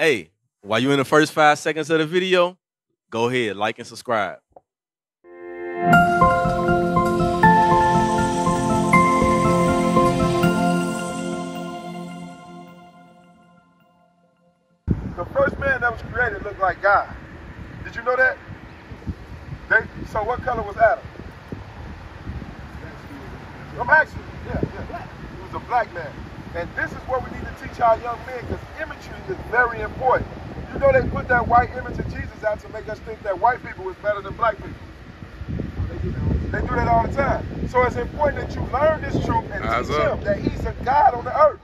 Hey, while you're in the first five seconds of the video, go ahead, like and subscribe. The first man that was created looked like God. Did you know that? They, so what color was Adam? I'm asking. Yeah, yeah. He was a black man. And this is what we need to teach our young men because imagery is very important. You know they put that white image of Jesus out to make us think that white people was better than black people. They do that all the time. So it's important that you learn this truth and Eyes teach up. him that he's a God on the earth.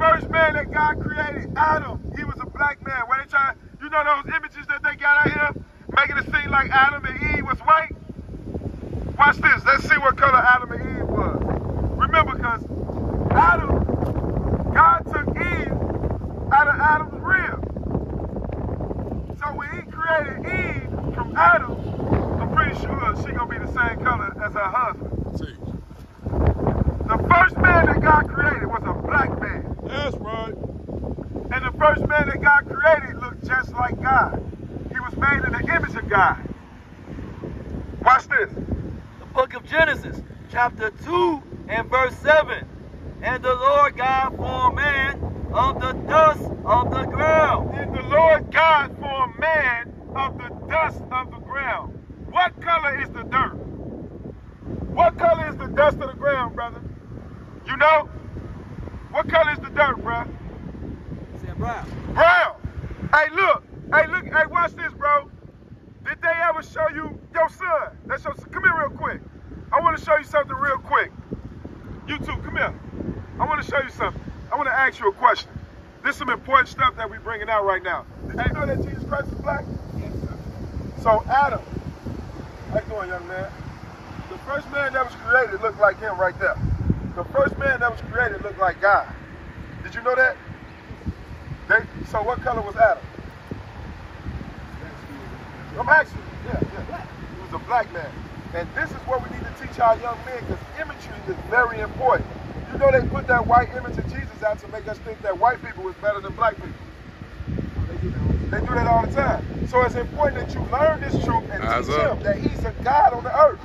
First man that God created, Adam, he was a black man. When they try, you know those images that they got out here, making it seem like Adam and Eve was white. Watch this. Let's see what color Adam and Eve was. Remember, because Adam, God took Eve out of Adam's rib. So when he created Eve from Adam, I'm pretty sure she gonna be the same color as her husband. See. The first man that God created was a black man. That's right. And the first man that God created looked just like God. He was made in the image of God. Watch this. the book of Genesis, chapter 2 and verse 7. And the Lord God formed man of the dust of the ground. And the Lord God formed man of the dust of the ground. What color is the dirt? What color is the dust of the ground, brother? You know? What color is the dirt, bro? Brown. Brown. Hey, look. Hey, look. Hey, watch this, bro. Did they ever show you your son? Let's show. Come here real quick. I want to show you something real quick. You two, come here. I want to show you something. I want to ask you a question. This is some important stuff that we're bringing out right now. Did you know that Jesus Christ is black? Yes, sir. So Adam, how you doing, young man? The first man that was created looked like him right there. The first man that was created looked like God. Did you know that? They, so what color was Adam? I'm asking. Yeah, yeah. He was a black man. And this is what we need to teach our young men because imagery is very important. You know they put that white image of Jesus out to make us think that white people was better than black people. They do that all the time. So it's important that you learn this truth and Eyes teach up. him that he's a God on the earth.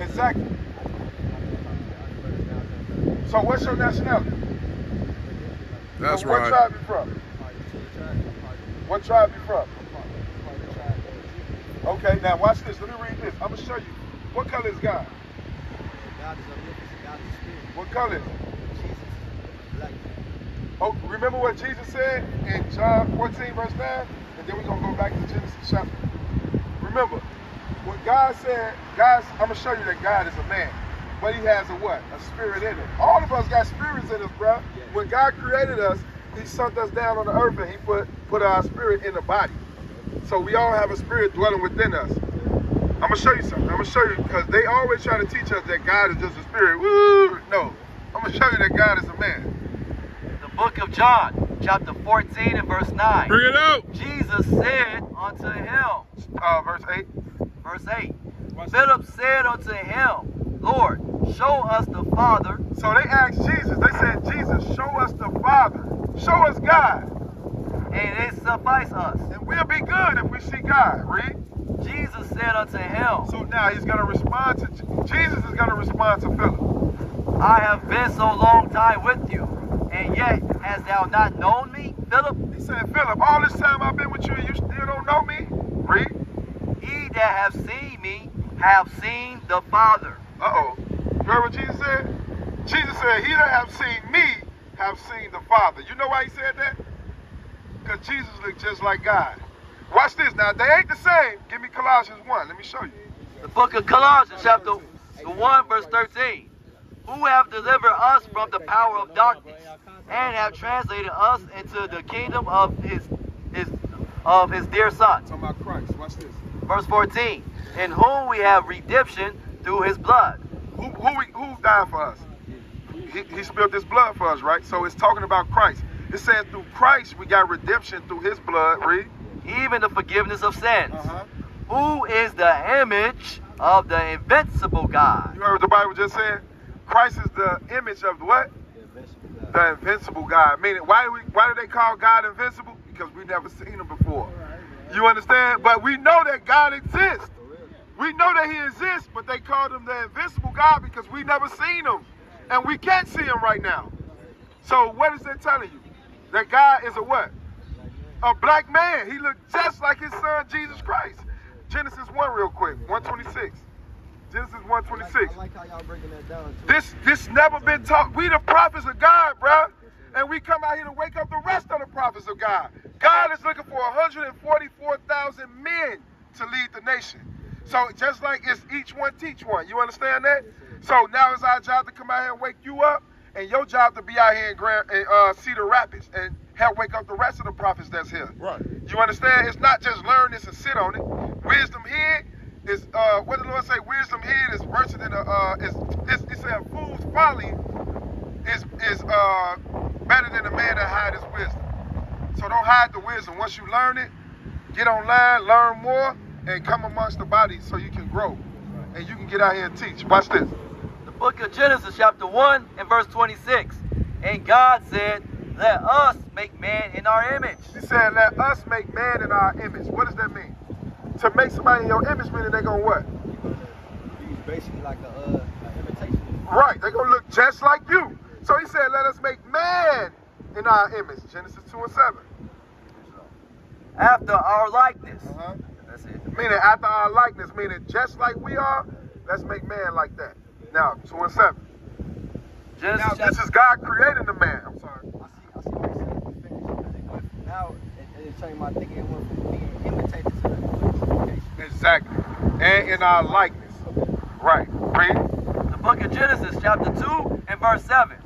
Exactly. So what's your nationality? That's So what right. tribe you from? What tribe you from? Okay, now watch this. Let me read this. I'm gonna show you. What color is God? God is omnipotent, God is spirit. What color is it? Jesus, black. Oh, remember what Jesus said in John 14, verse 9? And then we're gonna go back to Genesis chapter. Remember, when God said, God's, I'm gonna show you that God is a man. But he has a what? A spirit in him. All of us got spirits in us, bro. When God created us, he sent us down on the earth and he put, put our spirit in the body. So we all have a spirit dwelling within us. I'm gonna show you something. I'm gonna show you because they always try to teach us that God is just a spirit. Woo! No. I'm gonna show you that God is a man. The book of John, chapter 14 and verse 9. Bring it out. Jesus said unto him, Uh, verse 8. verse 8, Philip said unto him, Lord, show us the Father, So they asked Jesus, they said, Jesus, show us the Father. Show us God. and it suffice us. And we'll be good if we see God. Read. Jesus said unto him, So now he's going to respond to, Jesus is going to respond to Philip. I have been so long time with you, and yet hast thou not known me, Philip? He said, Philip, all this time I've been with you and you still don't know me? Read. He that have seen me have seen the Father. Uh-oh. You heard what Jesus said? Jesus said, he that have seen me have seen the Father. You know why he said that? Because Jesus looked just like God. Watch this. Now, they ain't the same. Give me Colossians 1. Let me show you. The book of Colossians, chapter 1, verse 13. Who have delivered us from the power of darkness, and have translated us into the kingdom of his his of his dear son. Talking about Christ. Watch this. Verse 14. In whom we have redemption through his blood. Who, who, who died for us. He, he spilled his blood for us, right? So it's talking about Christ. It says through Christ we got redemption through his blood, read. even the forgiveness of sins. Uh-huh. Who is the image of the invincible God? You heard what the Bible just said? Christ is the image of the what? The invincible God. Meaning, why do we why do they call God invincible? Because we never seen him before. You understand? But we know that God exists. We know that he exists, but they called him the invincible God because we never seen him. And we can't see him right now. So what is that telling you? That God is a what? A black man. He looked just like his son Jesus Christ. Genesis 1 real quick. 126. Genesis 126. I like how y'all breaking that down. This this never been taught. We the prophets of God, bruh. And we come out here to wake up the rest of the prophets of God. God is looking for 144,000 men to lead the nation. So just like it's each one teach one. You understand that? So now it's our job to come out here and wake you up, and your job to be out here in Grand, uh, Cedar Rapids and help wake up the rest of the prophets that's here. Right. You understand? It's not just learn this and sit on it. Wisdom here is uh what did the Lord say? Wisdom here is worse than a uh is is it said fool's folly is is uh better than a man that hide his wisdom. So don't hide the wisdom. Once you learn it, get online, learn more, and come amongst the body so you can grow. And you can get out here and teach. Watch this. The book of Genesis, chapter 1 and verse 26. And God said, Let us make man in our image. He said, let us make man in our image. What does that mean? To make somebody in your image meaning they're gonna what? He's basically like a, uh, an imitation. Right, They're gonna look just like you. So he said, let us make man in our image. Genesis 2 and 7. After our likeness. Uh-huh. That's it. Meaning after our likeness, meaning just like we are, let's make man like that. Now, 2 and 7. Genesis Now, chapter this is God creating the man. I'm sorry. I see, I see what you're saying. You finished because it went now, it, it changed my thinking. It went from being imitated to. Exactly. And in our likeness. Right. Read. the book of Genesis, chapter 2 and verse 7.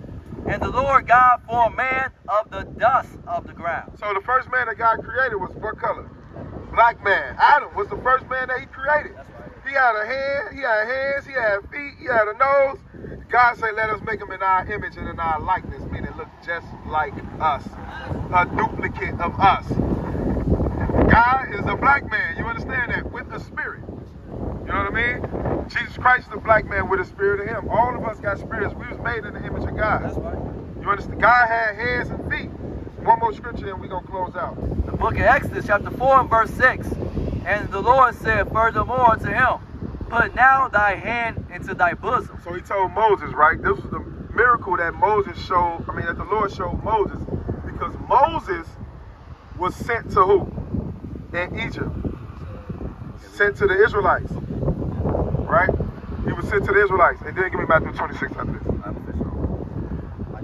And the Lord God formed man of the dust of the ground. So the first man that God created was what color? Black man. Adam was the first man that he created. That's right. He had a hand, he had hands, he had feet, he had a nose. God said, let us make him in our image and in our likeness, meaning look just like us. A duplicate of us. God is a black man, you understand that, with a spirit. You know what I mean? Jesus Christ is a black man with a spirit in him. All of us got spirits. We was made in the image of God. That's right. You understand? God had hands and feet. One more scripture and we're going to close out. The book of Exodus, chapter 4 and verse 6. And the Lord said furthermore to him, Put now thy hand into thy bosom. So he told Moses, right? This was the miracle that Moses showed, I mean, that the Lord showed Moses because Moses was sent to who? In Egypt. Sent to the Israelites. Right? He was sent to the Israelites. And then give me Matthew 26 after this.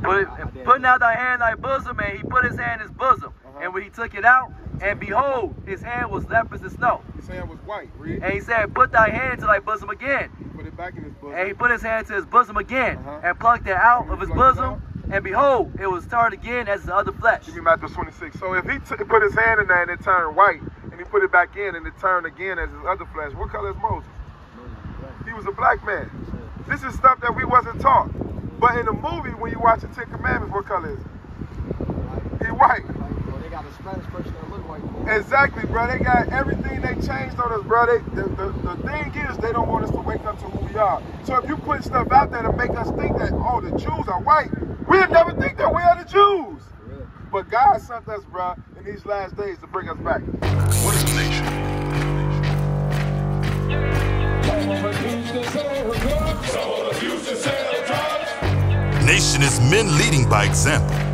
Put, put now thy hand in thy bosom, and he put his hand in his bosom. And when he took it out, and behold, his hand was leprous as snow. His hand was white. And he said, Put thy hand to thy bosom again. Put it back in his bosom. And he put his hand to his bosom again, Uh-huh. and plucked it out And of his he bosom. And behold, it was turned again as the other flesh. Give me Matthew 26. So if he put his hand in there and it turned white, and he put it back in and it turned again as his other flesh, what color is Moses? He was a black man. This is stuff that we wasn't taught. But in the movie, when you watch the Ten Commandments, what color is it? He white. Like, well, a Spanish person that look white. Exactly, bro. They got everything they changed on us, bro. They, the, the, the thing is, they don't want us to wake up to who we are. So if you put stuff out there to make us think that, oh, the Jews are white, we'll never think that we are the Jews. But God sent us, bro, in these last days to bring us back. What is the nation? Nation is men leading by example.